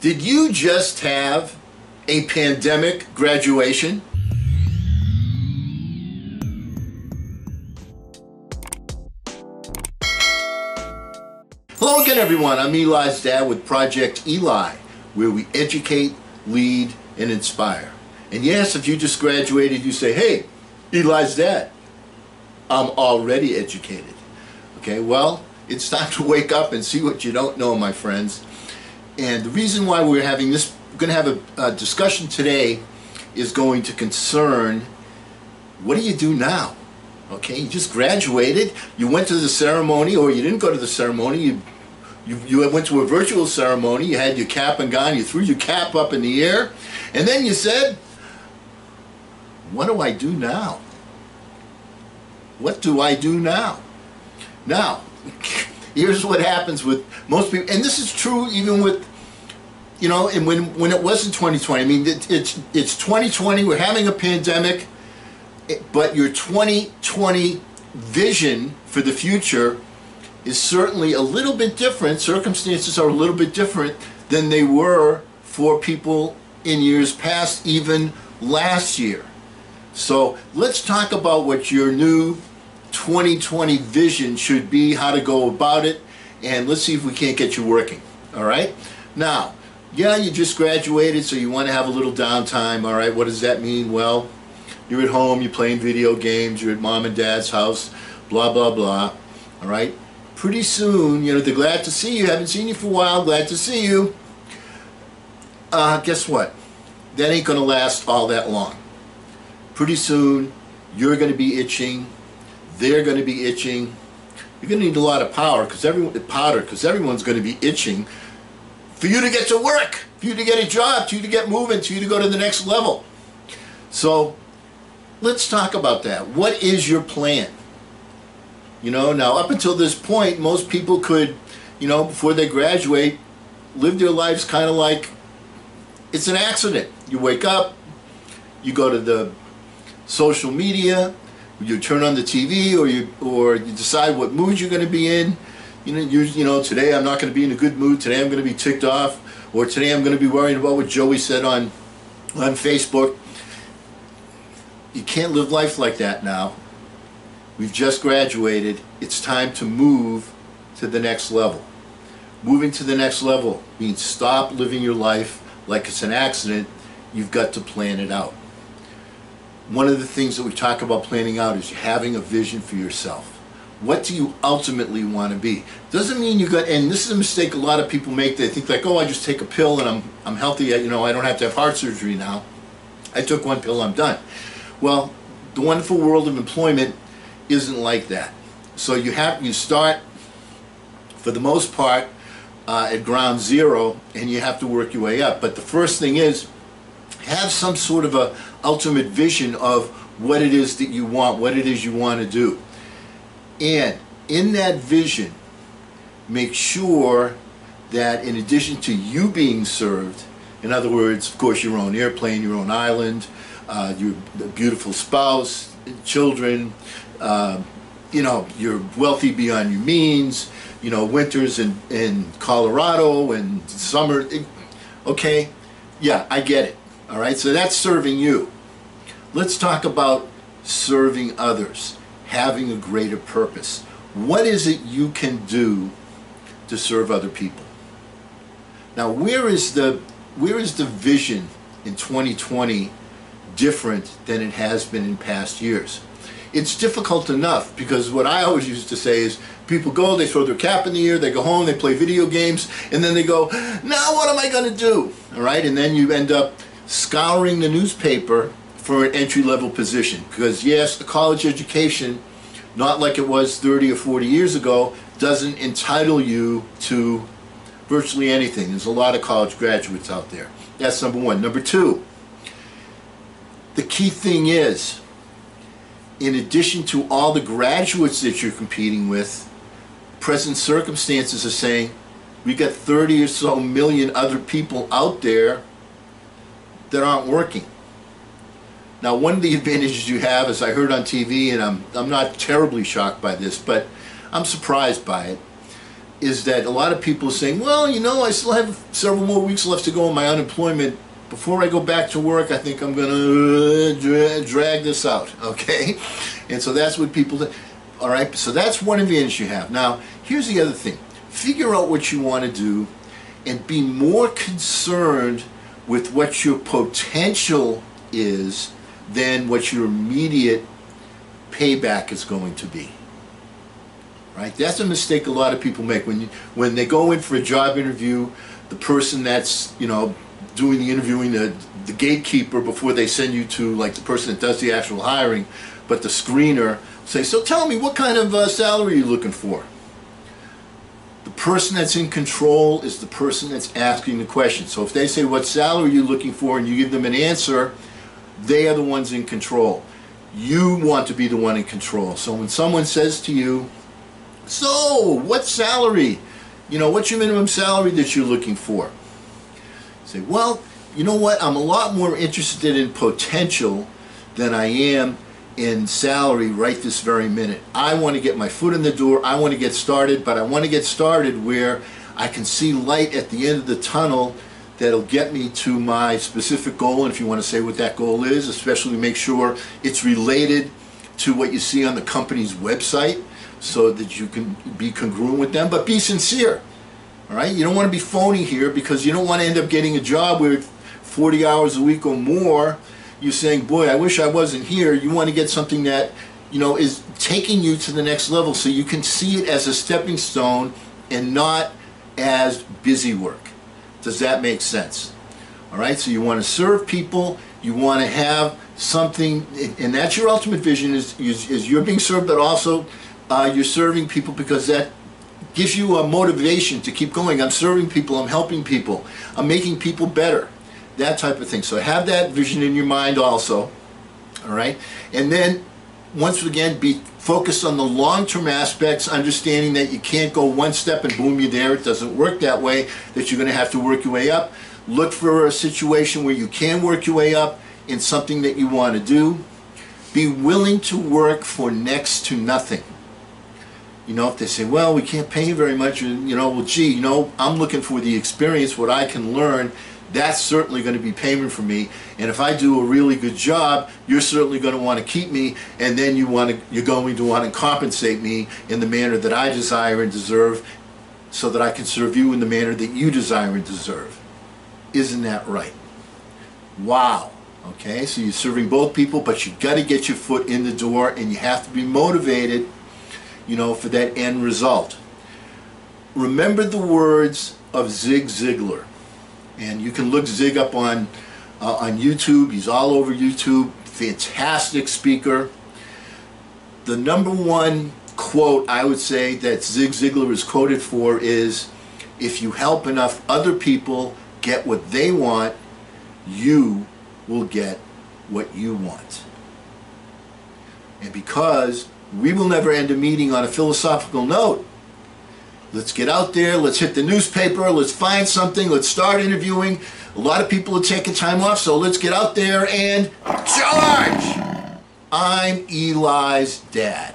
Did you just have a pandemic graduation? Hello again, everyone. I'm Eli's dad with Project Eli, where we educate, lead, and inspire. And yes, if you just graduated, you say, hey, Eli's dad, I'm already educated. Okay, well, it's time to wake up and see what you don't know, my friends. And the reason why we're having this, going to have a, a discussion today is going to concern what do you do now? Okay, you just graduated, you went to the ceremony, or you didn't go to the ceremony, you, you, you went to a virtual ceremony, you had your cap and gown, you threw your cap up in the air, and then you said, what do I do now? What do I do now? Now, here's what happens with most people, and this is true even with, you know, and when, when it wasn't 2020, I mean, it, it's, it's 2020, we're having a pandemic, but your 2020 vision for the future is certainly a little bit different. Circumstances are a little bit different than they were for people in years past, even last year. So let's talk about what your new 2020 vision should be, how to go about it, and let's see if we can't get you working. All right? Now, yeah, you just graduated, so you want to have a little downtime. All right, what does that mean? Well, you're at home, you're playing video games, you're at mom and dad's house, blah, blah, blah. All right? Pretty soon, you know, they're glad to see you. Haven't seen you for a while, glad to see you. Uh, guess what? That ain't going to last all that long. Pretty soon, you're going to be itching. They're going to be itching. You're going to need a lot of power because everyone powder because everyone's going to be itching for you to get to work, for you to get a job, for you to get moving, for you to go to the next level. So let's talk about that. What is your plan? You know, now up until this point, most people could, you know, before they graduate, live their lives kind of like it's an accident. You wake up, you go to the social media, you turn on the TV, or you or you decide what mood you're going to be in. You know, you, you know, today I'm not going to be in a good mood. Today I'm going to be ticked off, or today I'm going to be worrying about what Joey said on on Facebook. You can't live life like that now. We've just graduated. It's time to move to the next level. Moving to the next level means stop living your life like it's an accident. You've got to plan it out. One of the things that we talk about planning out is having a vision for yourself. What do you ultimately want to be? Doesn't mean you got, and this is a mistake a lot of people make. They think like, oh, I just take a pill and I'm, I'm healthy. You know, I don't have to have heart surgery now. I took one pill, I'm done. Well, the wonderful world of employment isn't like that. So you have you start, for the most part, uh, at ground zero, and you have to work your way up. But the first thing is, have some sort of a ultimate vision of what it is that you want, what it is you want to do. And in that vision, make sure that in addition to you being served, in other words, of course, your own airplane, your own island, uh, your beautiful spouse, children, uh, you know, you're wealthy beyond your means, you know, winters in, in Colorado and summer, okay, yeah, I get it, all right, so that's serving you. Let's talk about serving others, having a greater purpose. What is it you can do to serve other people? Now, where is the where is the vision in 2020 different than it has been in past years? It's difficult enough because what I always used to say is people go, they throw their cap in the air, they go home, they play video games, and then they go, now what am I going to do? All right, and then you end up scouring the newspaper for an entry-level position because yes, a college education, not like it was 30 or 40 years ago, doesn't entitle you to virtually anything. There's a lot of college graduates out there. That's number one. Number two, the key thing is, in addition to all the graduates that you're competing with, present circumstances are saying we got 30 or so million other people out there that aren't working. Now, one of the advantages you have, as I heard on TV, and I'm, I'm not terribly shocked by this, but I'm surprised by it. is that a lot of people are saying, well, you know, I still have several more weeks left to go on my unemployment. Before I go back to work, I think I'm going to uh, dra drag this out, okay? And so that's what people do. All right, so that's one advantage you have. Now, here's the other thing. Figure out what you want to do and be more concerned with what your potential is than what your immediate payback is going to be. Right? That's a mistake a lot of people make when you, when they go in for a job interview. The person that's you know doing the interviewing, the the gatekeeper before they send you to like the person that does the actual hiring, but the screener say, so tell me what kind of uh, salary are you looking for? Person that's in control is the person that's asking the question. So if they say what salary are you looking for and you give them an answer, they are the ones in control. You want to be the one in control. So when someone says to you, so what salary? You know, what's your minimum salary that you're looking for? Say, well, you know what? I'm a lot more interested in potential than I am in salary right this very minute. I want to get my foot in the door. I want to get started, but I want to get started where I can see light at the end of the tunnel that'll get me to my specific goal. And if you want to say what that goal is, especially make sure it's related to what you see on the company's website so that you can be congruent with them, but be sincere. All right? You don't want to be phony here because you don't want to end up getting a job where 40 hours a week or more you're saying, boy, I wish I wasn't here. You want to get something that, you know, is taking you to the next level so you can see it as a stepping stone and not as busy work. Does that make sense? All right, so you want to serve people, you want to have something, and that's your ultimate vision is, is, is you're being served, but also uh, you're serving people because that gives you a motivation to keep going. I'm serving people, I'm helping people, I'm making people better that type of thing. So have that vision in your mind also, all right? And then once again, be focused on the long-term aspects, understanding that you can't go one step and boom, you're there. It doesn't work that way, that you're going to have to work your way up. Look for a situation where you can work your way up in something that you want to do. Be willing to work for next to nothing. You know, if they say, well, we can't pay you very much, you know, well, gee, you know, I'm looking for the experience, what I can learn, that's certainly going to be payment for me. And if I do a really good job, you're certainly going to want to keep me, and then you want to, you're going to want to compensate me in the manner that I desire and deserve, so that I can serve you in the manner that you desire and deserve. Isn't that right? Wow. Okay, so you're serving both people, but you've got to get your foot in the door, and you have to be motivated, you know, for that end result. Remember the words of Zig Ziglar and you can look Zig up on uh, on YouTube. He's all over YouTube. Fantastic speaker. The number one quote I would say that Zig Ziglar is quoted for is, if you help enough other people get what they want, you will get what you want. And because we will never end a meeting on a philosophical note, Let's get out there. Let's hit the newspaper. Let's find something. Let's start interviewing. A lot of people are taking time off, so let's get out there and charge! I'm Eli's dad.